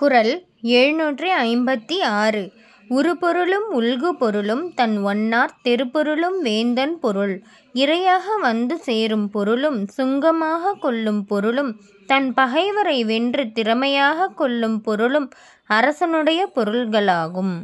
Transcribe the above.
குரல் எழுநூற்றி ஐம்பத்தி ஆறு. உருபொருளும் உல்கு பொருளும் தன் ஒன்னார் தெருப்பொருளும் வேந்தன் பொருள். இறையாக வந்து சேரும் பொருளும் சுங்கமாகக் கொள்ளும் பொருளும் தன் பகைவரை வென்று திறமையாகக் கொள்ளும் பொருளும் அரசனுடைய பொருள்களாகும்.